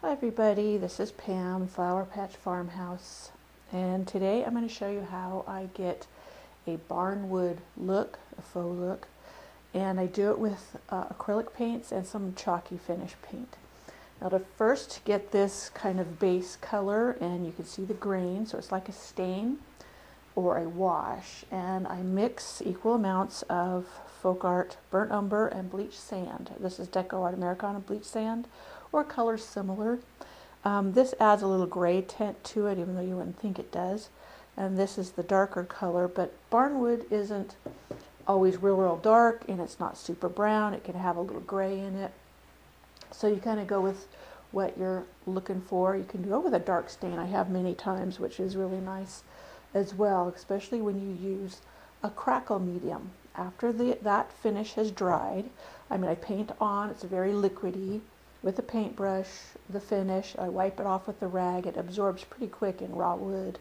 Hi everybody, this is Pam, Flower Patch Farmhouse, and today I'm going to show you how I get a barnwood look, a faux look, and I do it with uh, acrylic paints and some chalky finish paint. Now to first get this kind of base color, and you can see the grain, so it's like a stain or a wash, and I mix equal amounts of folk art, burnt umber, and bleached sand. This is Deco Art Americana bleached sand, or colors similar. Um, this adds a little gray tint to it, even though you wouldn't think it does. And this is the darker color, but barnwood isn't always real, real dark, and it's not super brown. It can have a little gray in it. So you kind of go with what you're looking for. You can go with a dark stain. I have many times, which is really nice as well, especially when you use a crackle medium after the, that finish has dried, I mean, I paint on, it's very liquidy with a paintbrush, the finish, I wipe it off with the rag, it absorbs pretty quick in raw wood.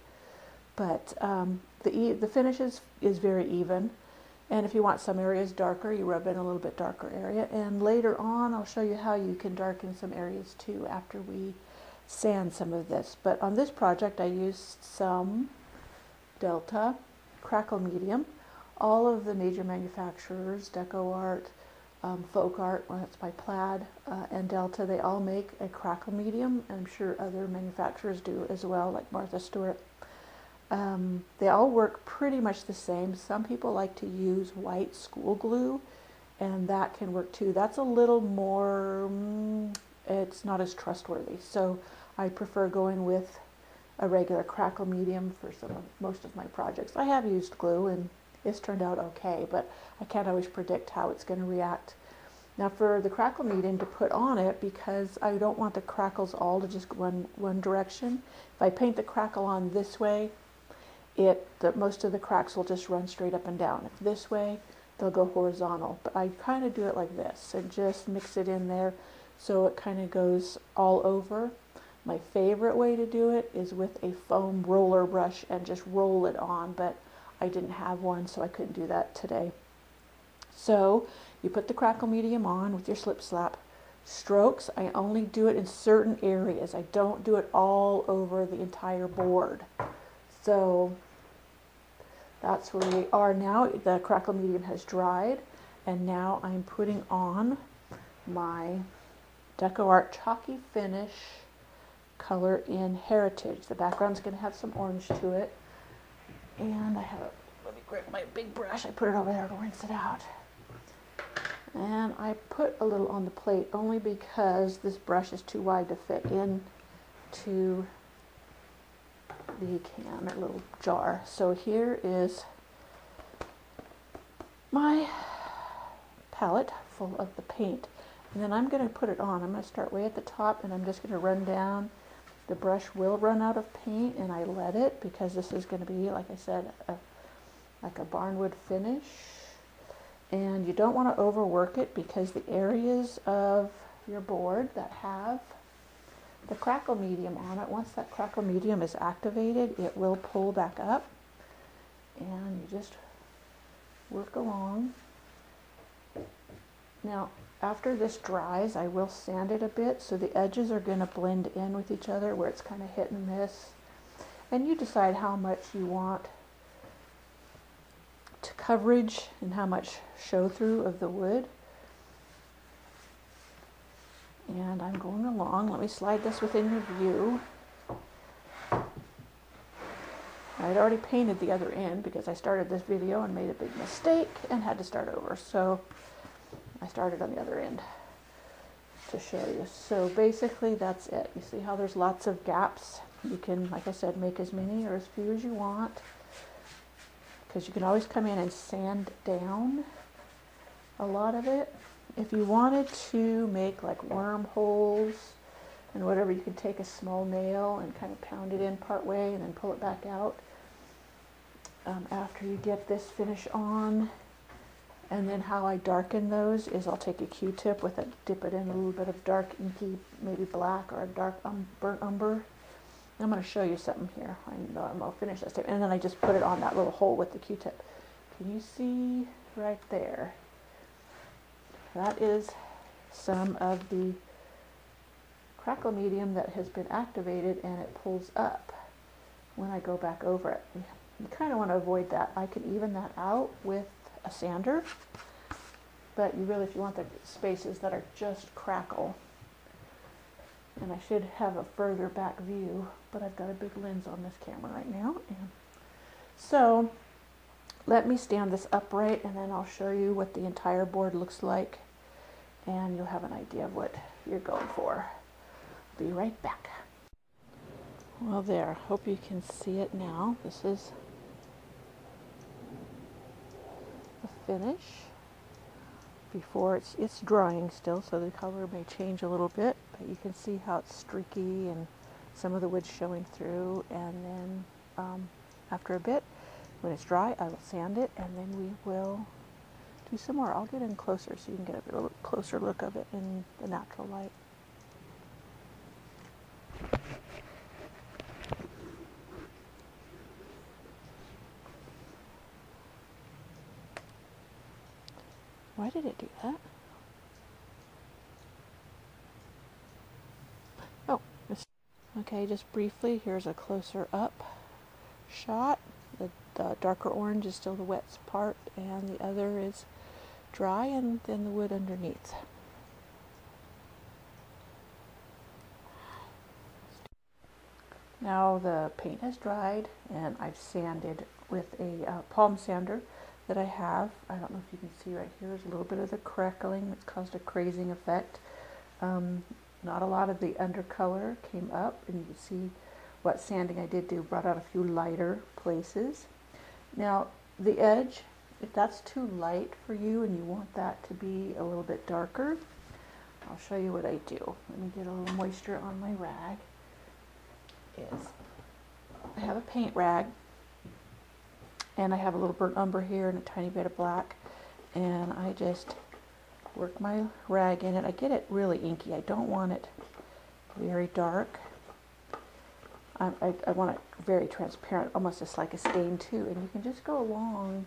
But um, the, the finish is, is very even. And if you want some areas darker, you rub in a little bit darker area. And later on, I'll show you how you can darken some areas too after we sand some of this. But on this project, I used some Delta Crackle Medium all of the major manufacturers, Deco Art, um, Folk Art, well, that's by Plaid, uh, and Delta, they all make a crackle medium. I'm sure other manufacturers do as well, like Martha Stewart. Um, they all work pretty much the same. Some people like to use white school glue, and that can work too. That's a little more, mm, it's not as trustworthy. So I prefer going with a regular crackle medium for some of, most of my projects. I have used glue and it's turned out okay, but I can't always predict how it's going to react. Now for the crackle medium to put on it, because I don't want the crackles all to just one, one direction, if I paint the crackle on this way, it the, most of the cracks will just run straight up and down. If this way, they'll go horizontal. But I kind of do it like this and just mix it in there so it kind of goes all over. My favorite way to do it is with a foam roller brush and just roll it on, but I didn't have one, so I couldn't do that today. So you put the crackle medium on with your slip slap. Strokes, I only do it in certain areas. I don't do it all over the entire board. So that's where we are now. The crackle medium has dried and now I'm putting on my Deco Art Chalky Finish color in Heritage. The background's going to have some orange to it. And I have a, let me grab my big brush, I put it over there to rinse it out. And I put a little on the plate only because this brush is too wide to fit in to the can, that little jar. So here is my palette full of the paint. And then I'm going to put it on. I'm going to start way at the top and I'm just going to run down the brush will run out of paint and I let it because this is going to be, like I said, a, like a barnwood finish. And you don't want to overwork it because the areas of your board that have the crackle medium on it, once that crackle medium is activated, it will pull back up. And you just work along. Now, after this dries, I will sand it a bit so the edges are going to blend in with each other where it's kind of hit and miss. And you decide how much you want to coverage and how much show through of the wood. And I'm going along. Let me slide this within your view. I'd already painted the other end because I started this video and made a big mistake and had to start over. So I started on the other end to show you. So basically that's it. You see how there's lots of gaps? You can, like I said, make as many or as few as you want because you can always come in and sand down a lot of it. If you wanted to make like wormholes and whatever, you could take a small nail and kind of pound it in part way and then pull it back out. Um, after you get this finish on, and then how I darken those is I'll take a Q-tip with it, dip it in a little bit of dark inky, maybe black or a dark um, burnt umber. I'm going to show you something here. I know I'm going to finish this. And then I just put it on that little hole with the Q-tip. Can you see right there? That is some of the crackle medium that has been activated and it pulls up when I go back over it. You kind of want to avoid that. I can even that out with a sander, but you really, if you want the spaces that are just crackle, and I should have a further back view, but I've got a big lens on this camera right now. And so let me stand this upright and then I'll show you what the entire board looks like and you'll have an idea of what you're going for. Be right back. Well there, hope you can see it now. This is the finish before it's it's drying still so the color may change a little bit but you can see how it's streaky and some of the wood showing through and then um, after a bit when it's dry I will sand it and then we will do some more. I'll get in closer so you can get a little closer look of it in the natural light. Why did it do that? Oh, okay, just briefly, here's a closer up shot. The, the darker orange is still the wet part, and the other is dry, and then the wood underneath. Now the paint has dried, and I've sanded with a uh, palm sander that I have. I don't know if you can see right here is a little bit of the crackling that's caused a crazing effect. Um, not a lot of the undercolor came up and you can see what sanding I did do brought out a few lighter places. Now the edge, if that's too light for you and you want that to be a little bit darker, I'll show you what I do. Let me get a little moisture on my rag. Is I have a paint rag and I have a little burnt umber here and a tiny bit of black and I just work my rag in it. I get it really inky. I don't want it very dark. I, I, I, want it very transparent, almost just like a stain too. And you can just go along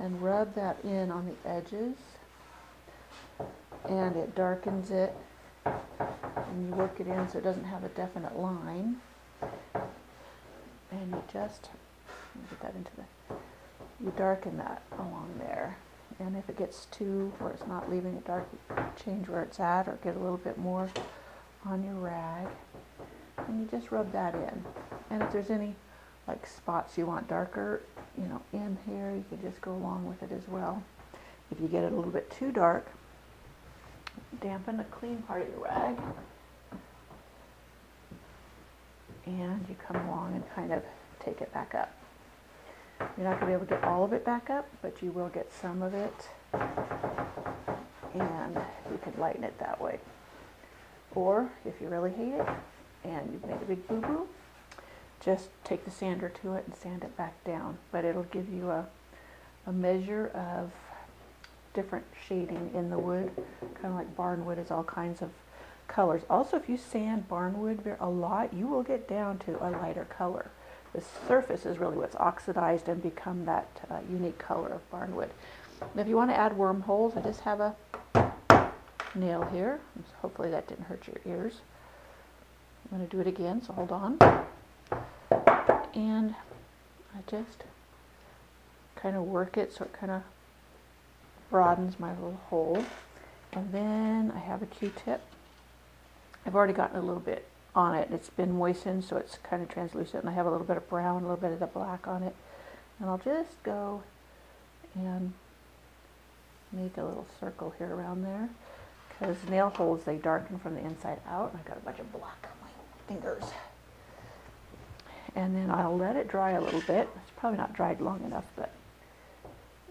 and rub that in on the edges and it darkens it and you work it in so it doesn't have a definite line and you just get that into the you darken that along there. And if it gets too, where it's not leaving it dark, change where it's at or get a little bit more on your rag. And you just rub that in. And if there's any like spots you want darker, you know, in here, you can just go along with it as well. If you get it a little bit too dark, dampen the clean part of your rag. And you come along and kind of take it back up. You're not going to be able to get all of it back up, but you will get some of it. And you can lighten it that way. Or if you really hate it and you've made a big boo-boo, just take the sander to it and sand it back down. But it'll give you a, a measure of different shading in the wood. Kind of like barnwood is all kinds of colors. Also, if you sand barnwood a lot, you will get down to a lighter color the surface is really what's oxidized and become that uh, unique color of barnwood. Now, if you want to add wormholes, I just have a nail here. Hopefully that didn't hurt your ears. I'm going to do it again, so hold on. And I just kind of work it so it kind of broadens my little hole. And then I have a Q-tip. I've already gotten a little bit on it. It's been moistened so it's kind of translucent and I have a little bit of brown, a little bit of the black on it. And I'll just go and make a little circle here around there because nail holes, they darken from the inside out. And I've got a bunch of black on my fingers. And then I'll let it dry a little bit. It's probably not dried long enough, but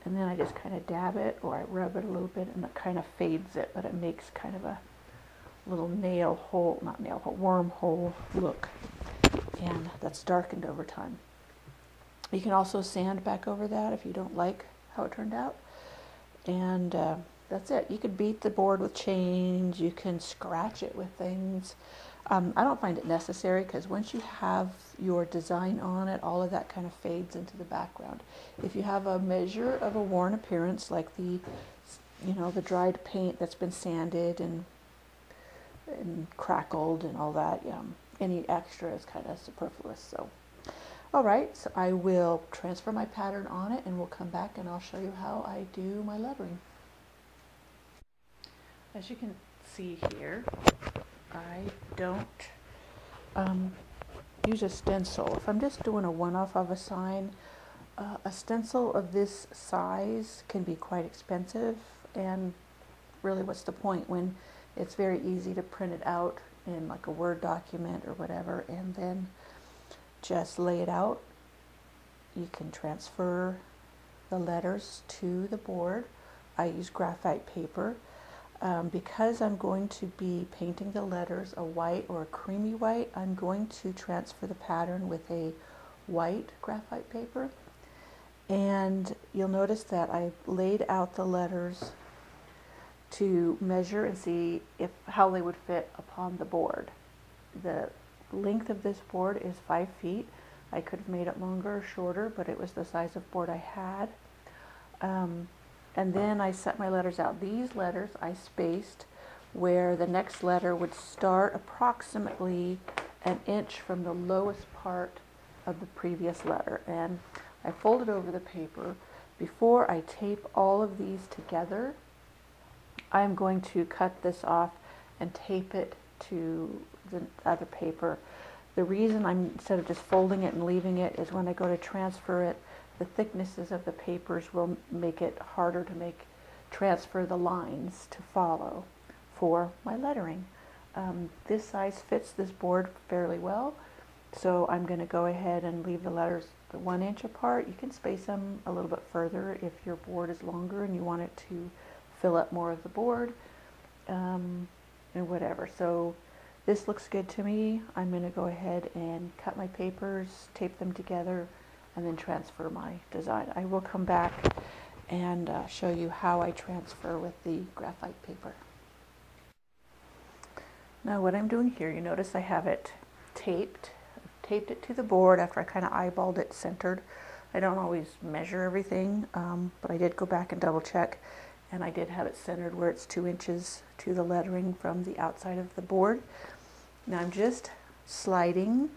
and then I just kind of dab it or I rub it a little bit and it kind of fades it, but it makes kind of a little nail hole, not nail hole, wormhole look. And that's darkened over time. You can also sand back over that if you don't like how it turned out. And uh, that's it. You could beat the board with chains. You can scratch it with things. Um, I don't find it necessary because once you have your design on it, all of that kind of fades into the background. If you have a measure of a worn appearance, like the, you know, the dried paint that's been sanded and and crackled and all that. Any extra is kind of superfluous. So, all right, so I will transfer my pattern on it and we'll come back and I'll show you how I do my lettering. As you can see here, I don't um, use a stencil. If I'm just doing a one-off of a sign, uh, a stencil of this size can be quite expensive and really what's the point when it's very easy to print it out in like a Word document or whatever and then just lay it out. You can transfer the letters to the board. I use graphite paper. Um, because I'm going to be painting the letters a white or a creamy white, I'm going to transfer the pattern with a white graphite paper. And you'll notice that I laid out the letters to measure and see if how they would fit upon the board. The length of this board is five feet. I could have made it longer or shorter, but it was the size of board I had. Um, and then I set my letters out. These letters I spaced where the next letter would start approximately an inch from the lowest part of the previous letter. And I folded over the paper. Before I tape all of these together, I'm going to cut this off and tape it to the other paper. The reason I'm, instead of just folding it and leaving it, is when I go to transfer it, the thicknesses of the papers will make it harder to make transfer the lines to follow for my lettering. Um, this size fits this board fairly well, so I'm going to go ahead and leave the letters one inch apart. You can space them a little bit further if your board is longer and you want it to fill up more of the board um, and whatever. So this looks good to me. I'm going to go ahead and cut my papers, tape them together, and then transfer my design. I will come back and uh, show you how I transfer with the graphite paper. Now what I'm doing here, you notice I have it taped. I've taped it to the board after I kind of eyeballed it centered. I don't always measure everything, um, but I did go back and double check and I did have it centered where it's two inches to the lettering from the outside of the board. Now I'm just sliding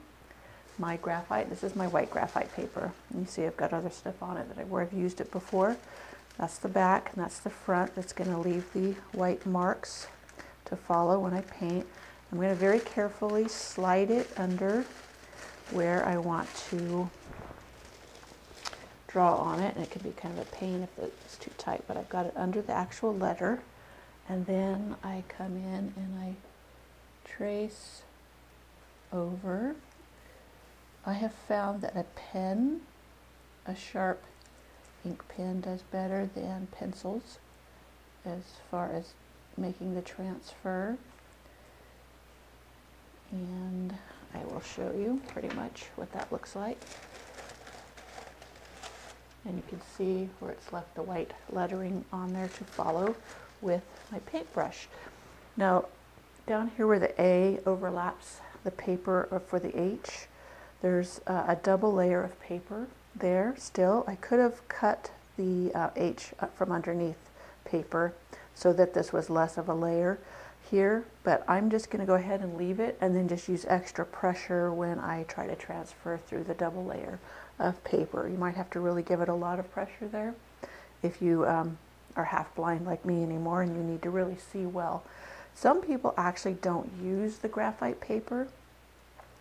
my graphite. This is my white graphite paper. You see I've got other stuff on it that I, where I've used it before. That's the back and that's the front that's going to leave the white marks to follow when I paint. I'm going to very carefully slide it under where I want to draw on it and it can be kind of a pain if it's too tight but I've got it under the actual letter and then I come in and I trace over. I have found that a pen a sharp ink pen does better than pencils as far as making the transfer. And I will show you pretty much what that looks like and you can see where it's left the white lettering on there to follow with my paintbrush. Now down here where the A overlaps the paper for the H, there's uh, a double layer of paper there still. I could have cut the uh, H from underneath paper so that this was less of a layer here, but I'm just going to go ahead and leave it and then just use extra pressure when I try to transfer through the double layer of paper. You might have to really give it a lot of pressure there if you um, are half blind like me anymore and you need to really see well. Some people actually don't use the graphite paper.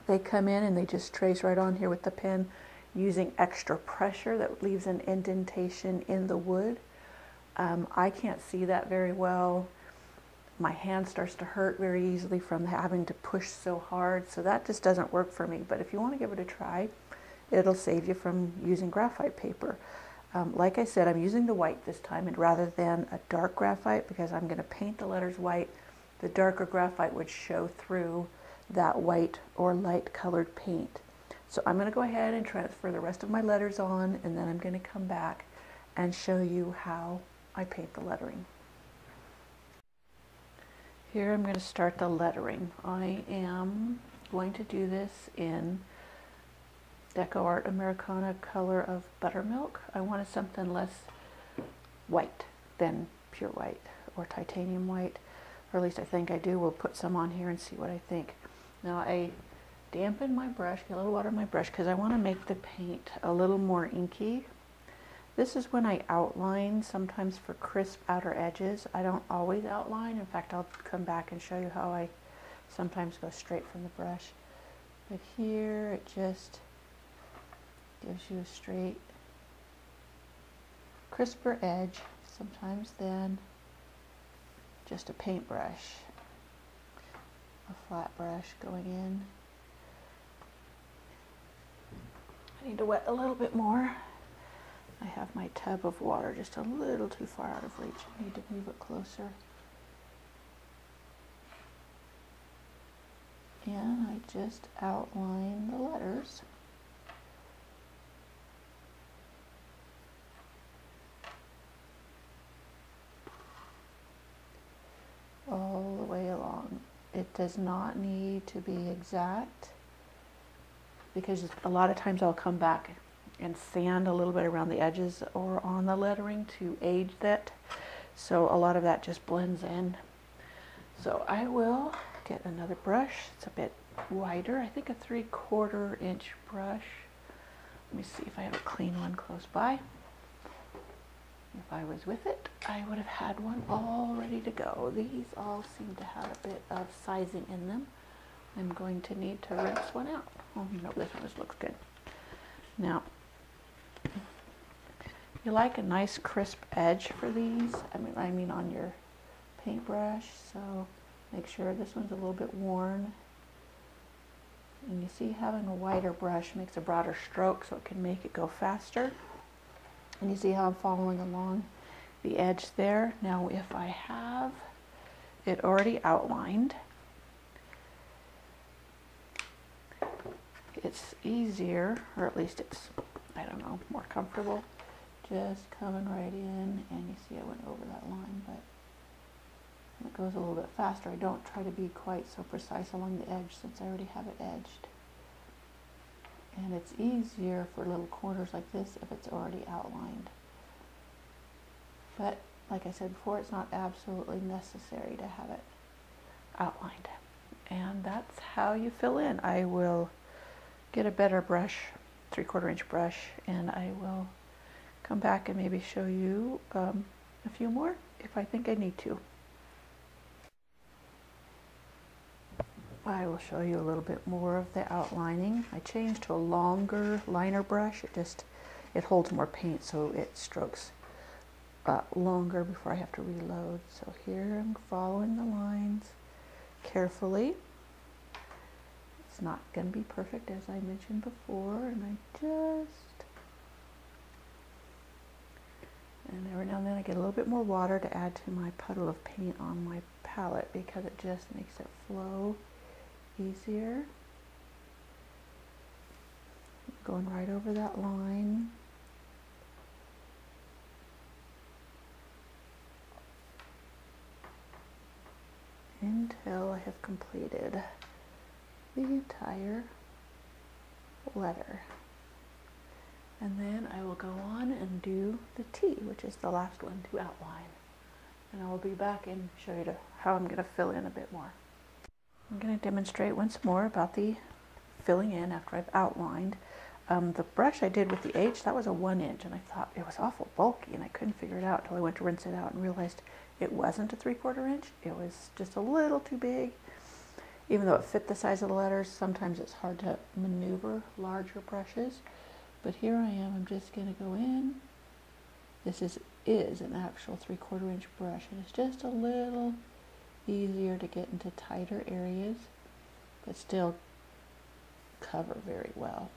They come in and they just trace right on here with the pen using extra pressure that leaves an indentation in the wood. Um, I can't see that very well. My hand starts to hurt very easily from having to push so hard, so that just doesn't work for me. But if you want to give it a try, it'll save you from using graphite paper. Um, like I said, I'm using the white this time and rather than a dark graphite because I'm going to paint the letters white, the darker graphite would show through that white or light colored paint. So I'm going to go ahead and transfer the rest of my letters on and then I'm going to come back and show you how I paint the lettering. Here I'm going to start the lettering. I am going to do this in DecoArt Americana color of buttermilk. I wanted something less white than pure white or titanium white. or at least I think I do. We'll put some on here and see what I think. Now I dampen my brush, get a little water in my brush because I want to make the paint a little more inky. This is when I outline, sometimes for crisp outer edges. I don't always outline. In fact, I'll come back and show you how I sometimes go straight from the brush. But here it just gives you a straight, crisper edge sometimes than just a paintbrush, a flat brush going in. I need to wet a little bit more. I have my tub of water just a little too far out of reach. I need to move it closer. And I just outline the letters. all the way along. It does not need to be exact because a lot of times I'll come back and sand a little bit around the edges or on the lettering to age that. So a lot of that just blends in. So I will get another brush. It's a bit wider, I think a three quarter inch brush. Let me see if I have a clean one close by. If I was with it, I would have had one all ready to go. These all seem to have a bit of sizing in them. I'm going to need to rinse one out. Oh no, this one just looks good. Now, you like a nice crisp edge for these. I mean, I mean on your paintbrush. So make sure this one's a little bit worn. And you see having a wider brush makes a broader stroke so it can make it go faster. And you see how I'm following along the edge there. Now if I have it already outlined, it's easier, or at least it's, I don't know, more comfortable, just coming right in, and you see I went over that line, but it goes a little bit faster. I don't try to be quite so precise along the edge since I already have it edged. And it's easier for little corners like this if it's already outlined. But like I said before, it's not absolutely necessary to have it outlined. And that's how you fill in. I will get a better brush, three quarter inch brush, and I will come back and maybe show you um, a few more if I think I need to. I will show you a little bit more of the outlining. I changed to a longer liner brush. It just, it holds more paint so it strokes uh, longer before I have to reload. So here I'm following the lines carefully. It's not going to be perfect as I mentioned before and I just, and every now and then I get a little bit more water to add to my puddle of paint on my palette because it just makes it flow easier. Going right over that line. Until I have completed the entire letter. And then I will go on and do the T, which is the last one to outline. And I will be back and show you how I'm going to fill in a bit more. I'm going to demonstrate once more about the filling in after I've outlined. Um, the brush I did with the H, that was a one inch, and I thought it was awful bulky, and I couldn't figure it out until I went to rinse it out and realized it wasn't a three quarter inch. It was just a little too big. Even though it fit the size of the letters, sometimes it's hard to maneuver larger brushes. But here I am, I'm just going to go in. This is, is an actual three quarter inch brush, and it's just a little easier to get into tighter areas, but still cover very well.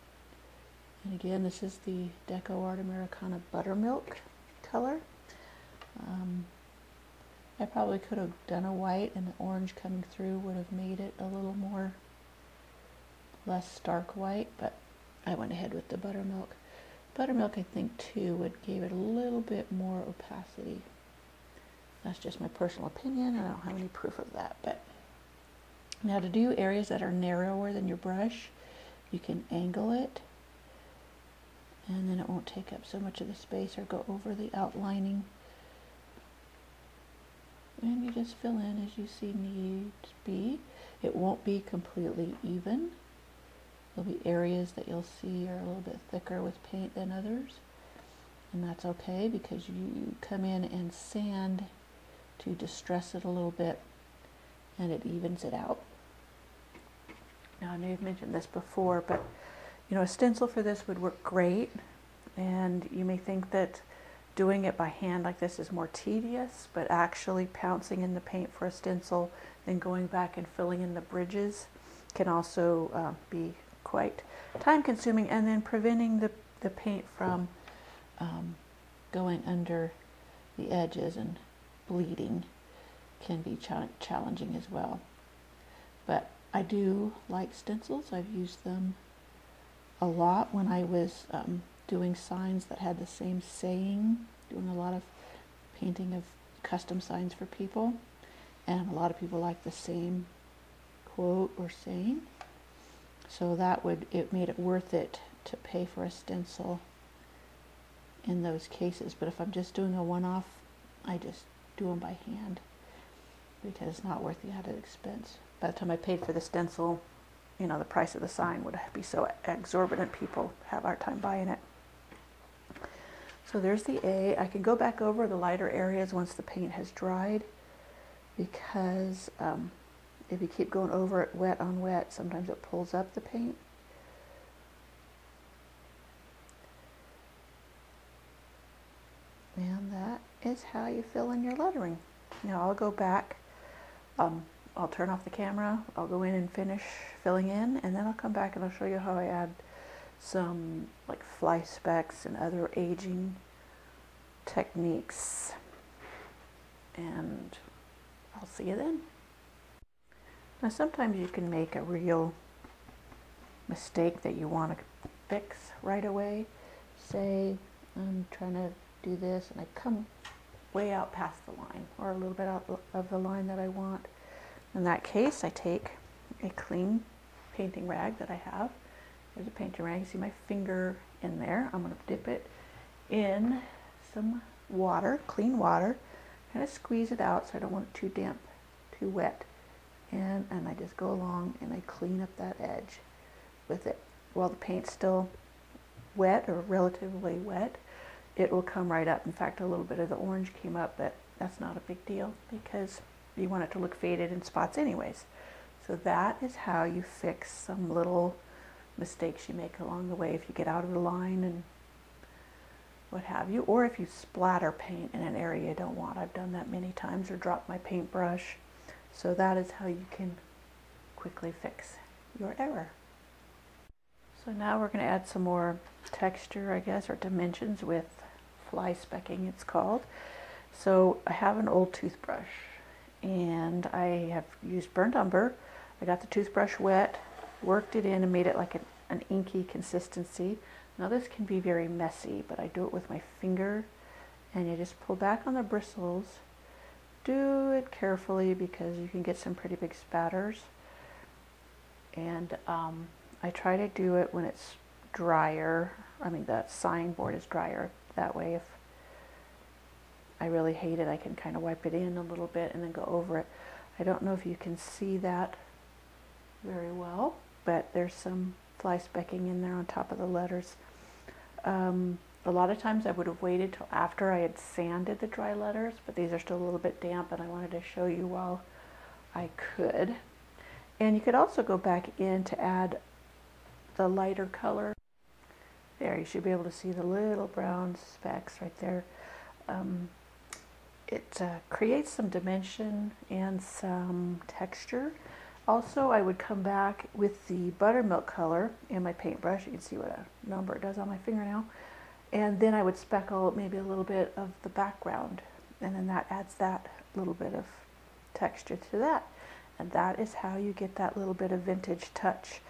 And again, this is the Deco Art Americana Buttermilk color. Um, I probably could have done a white and the orange coming through would have made it a little more less stark white, but I went ahead with the buttermilk. Buttermilk, I think, too, would give it a little bit more opacity. That's just my personal opinion. I don't have any proof of that. But now to do areas that are narrower than your brush, you can angle it and then it won't take up so much of the space or go over the outlining and you just fill in as you see need be. It won't be completely even. There'll be areas that you'll see are a little bit thicker with paint than others. And that's okay because you come in and sand to distress it a little bit and it evens it out. Now I know you've mentioned this before, but you know, a stencil for this would work great. And you may think that doing it by hand like this is more tedious, but actually pouncing in the paint for a stencil, then going back and filling in the bridges can also uh, be quite time consuming and then preventing the, the paint from um, going under the edges and bleeding can be ch challenging as well. But I do like stencils. I've used them a lot when I was um, doing signs that had the same saying, doing a lot of painting of custom signs for people. And a lot of people like the same quote or saying. So that would, it made it worth it to pay for a stencil in those cases. But if I'm just doing a one-off, I just do them by hand because it's not worth the added expense. By the time I paid for the stencil, you know, the price of the sign would be so exorbitant people have our time buying it. So there's the A. I can go back over the lighter areas once the paint has dried because um, if you keep going over it wet on wet, sometimes it pulls up the paint. And that is how you fill in your lettering. Now I'll go back, um, I'll turn off the camera, I'll go in and finish filling in, and then I'll come back and I'll show you how I add some like fly specks and other aging techniques. And I'll see you then. Now sometimes you can make a real mistake that you want to fix right away. Say I'm trying to do this and I come way out past the line or a little bit out of the line that I want. In that case, I take a clean painting rag that I have. There's a painting rag. You see my finger in there. I'm going to dip it in some water, clean water, kind of squeeze it out so I don't want it too damp, too wet. And, and I just go along and I clean up that edge with it. While the paint's still wet or relatively wet, it will come right up. In fact, a little bit of the orange came up, but that's not a big deal because you want it to look faded in spots anyways. So that is how you fix some little mistakes you make along the way if you get out of the line and what have you, or if you splatter paint in an area you don't want. I've done that many times or dropped my paintbrush. So that is how you can quickly fix your error. So now we're going to add some more texture, I guess, or dimensions with fly specking it's called. So I have an old toothbrush and I have used burnt umber. I got the toothbrush wet, worked it in and made it like an, an inky consistency. Now this can be very messy, but I do it with my finger and you just pull back on the bristles. Do it carefully because you can get some pretty big spatters. And um, I try to do it when it's drier. I mean, the sign board is drier. That way, if I really hate it, I can kind of wipe it in a little bit and then go over it. I don't know if you can see that very well, but there's some fly specking in there on top of the letters. Um, a lot of times I would have waited till after I had sanded the dry letters, but these are still a little bit damp and I wanted to show you while I could. And you could also go back in to add the lighter color. There, you should be able to see the little brown specks right there. Um, it uh, creates some dimension and some texture. Also, I would come back with the buttermilk color in my paintbrush. You can see what a number it does on my fingernail. And then I would speckle maybe a little bit of the background. And then that adds that little bit of texture to that. And that is how you get that little bit of vintage touch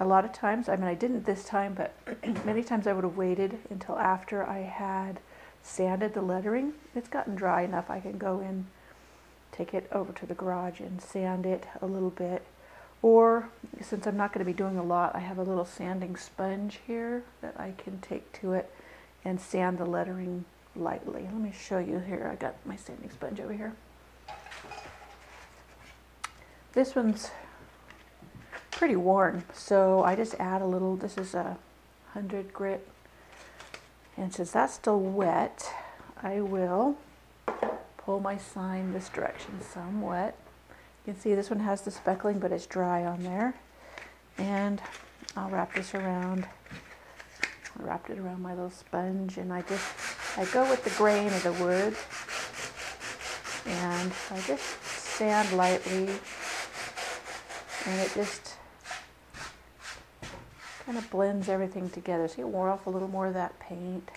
a lot of times, I mean, I didn't this time, but many times I would have waited until after I had sanded the lettering. It's gotten dry enough I can go in, take it over to the garage and sand it a little bit. Or, since I'm not going to be doing a lot, I have a little sanding sponge here that I can take to it and sand the lettering lightly. Let me show you here. I got my sanding sponge over here. this one's pretty worn, so I just add a little, this is a 100 grit, and since that's still wet, I will pull my sign this direction somewhat. You can see this one has the speckling, but it's dry on there. And I'll wrap this around. I wrapped it around my little sponge, and I just, I go with the grain of the wood, and I just sand lightly, and it just kind of blends everything together. See, it wore off a little more of that paint.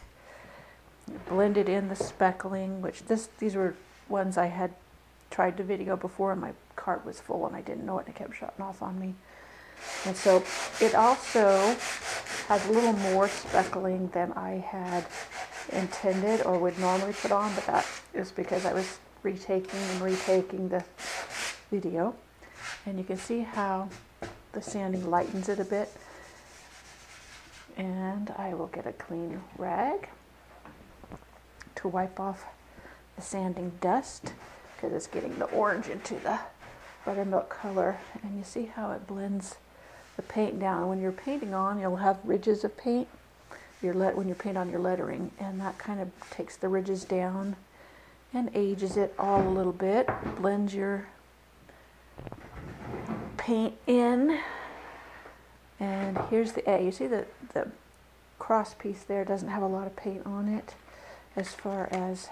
Blended in the speckling, which this these were ones I had tried to video before and my cart was full and I didn't know it and it kept shutting off on me. And so it also has a little more speckling than I had intended or would normally put on, but that is because I was retaking and retaking the video. And you can see how the sanding lightens it a bit. And I will get a clean rag to wipe off the sanding dust because it's getting the orange into the buttermilk color. And you see how it blends the paint down. When you're painting on, you'll have ridges of paint your let when you paint on your lettering, and that kind of takes the ridges down and ages it all a little bit. Blends your paint in. And here's the A. You see the, the cross piece there doesn't have a lot of paint on it as far as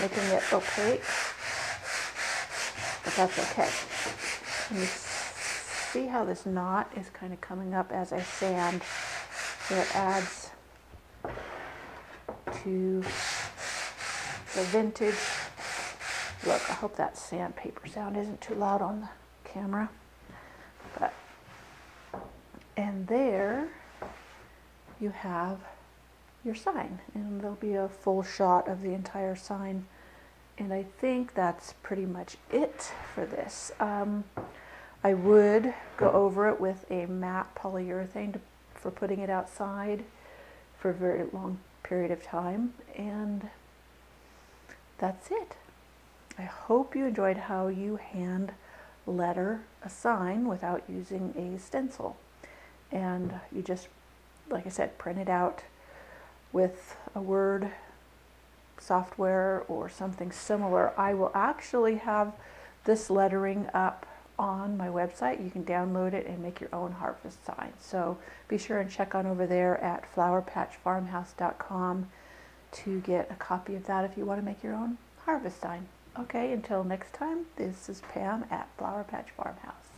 making it opaque, but that's okay. And you see how this knot is kind of coming up as I sand, so it adds to the vintage look. I hope that sandpaper sound isn't too loud on the camera. But, and there you have your sign and there'll be a full shot of the entire sign and I think that's pretty much it for this. Um, I would go over it with a matte polyurethane to, for putting it outside for a very long period of time and that's it. I hope you enjoyed how you hand letter a sign without using a stencil and you just like I said print it out with a Word software or something similar, I will actually have this lettering up on my website. You can download it and make your own harvest sign. So be sure and check on over there at flowerpatchfarmhouse.com to get a copy of that if you want to make your own harvest sign. Okay, until next time, this is Pam at Flower Patch Farmhouse.